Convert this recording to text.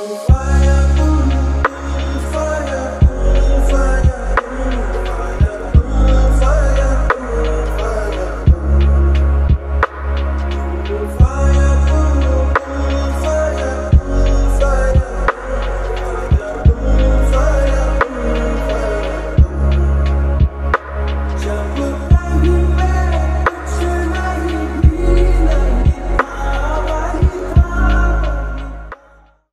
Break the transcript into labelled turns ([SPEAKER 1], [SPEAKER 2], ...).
[SPEAKER 1] Oh.